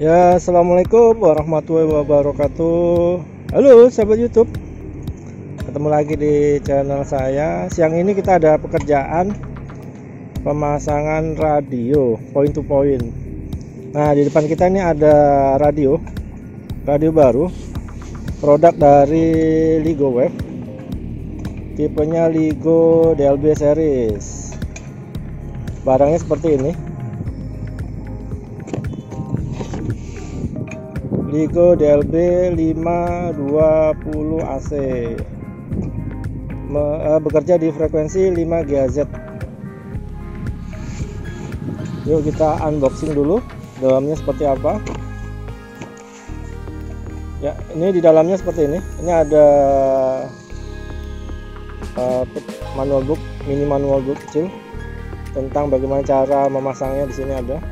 Ya, assalamualaikum warahmatullahi wabarakatuh. Halo, sahabat YouTube. Ketemu lagi di channel saya. Siang ini kita ada pekerjaan pemasangan radio point to point. Nah, di depan kita ini ada radio, radio baru, produk dari Ligo Web. Tipenya Ligo DLB series. Barangnya seperti ini. Ligo DLB 520 AC Me, uh, bekerja di frekuensi 5 GHz yuk kita unboxing dulu dalamnya seperti apa. Ya ini di dalamnya seperti ini. Ini ada uh, manual book mini manual book kecil tentang bagaimana cara memasangnya di sini ada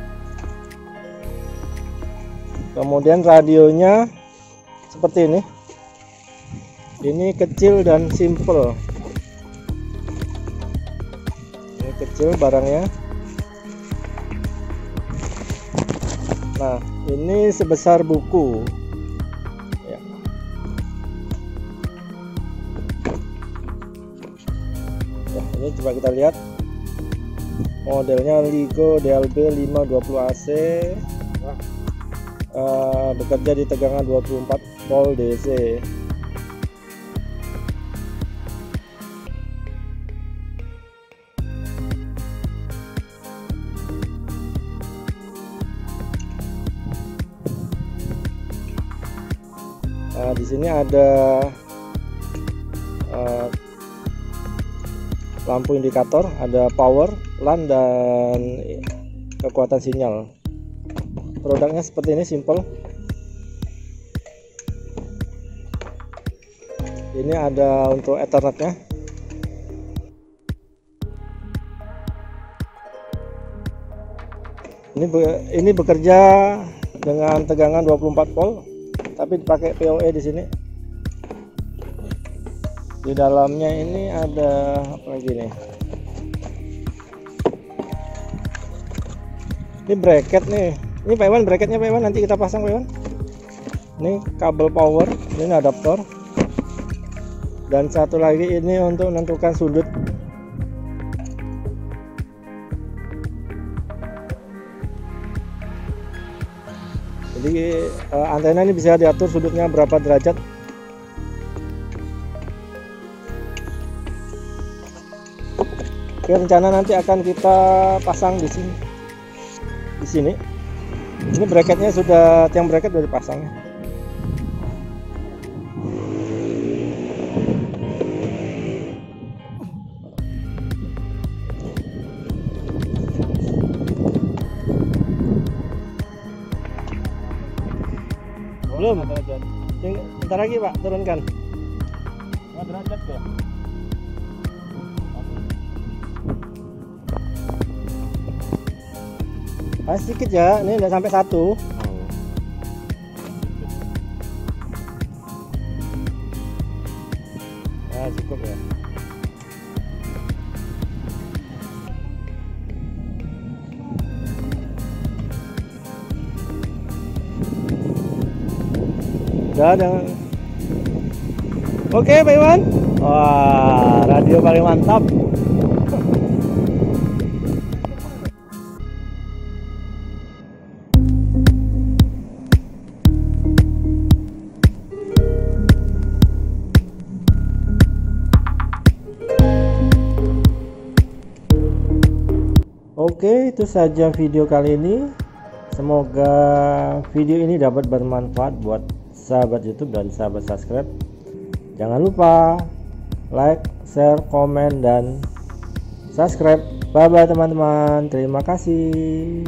kemudian radionya seperti ini. Ini kecil dan simple. Ini kecil barangnya. Nah ini sebesar buku. Ya. ya ini coba kita lihat. Modelnya Ligo DLB 520 AC uh, bekerja di tegangan 24 volt DC Nah, di sini ada uh, lampu indikator, ada power, LAN dan kekuatan sinyal produknya seperti ini simple. Ini ada untuk ethernetnya. Ini be ini bekerja dengan tegangan 24 volt tapi dipakai PoE di sini. Di dalamnya ini ada apa lagi nih? Ini bracket nih ini Pak Iwan bracketnya Pak Iwan nanti kita pasang Pak Iwan ini kabel power ini adaptor. Dan satu lagi ini untuk menentukan sudut. Jadi uh, antena ini bisa diatur sudutnya berapa derajat. Oke rencana nanti akan kita pasang di sini. Di sini ini bracketnya sudah tiang bracket sudah dipasang. Belum. Bentar lagi pak. Turunkan. Derajat ya Ah, sedikit ya, ini udah sampai satu. Nah, cukup ya. Udah, ada. Oke, Pak Iwan. Wah, radio paling mantap. Oke, itu saja video kali ini. Semoga video ini dapat bermanfaat buat sahabat YouTube dan sahabat subscribe. Jangan lupa like, share, komen, dan subscribe. Bye bye teman-teman. Terima kasih.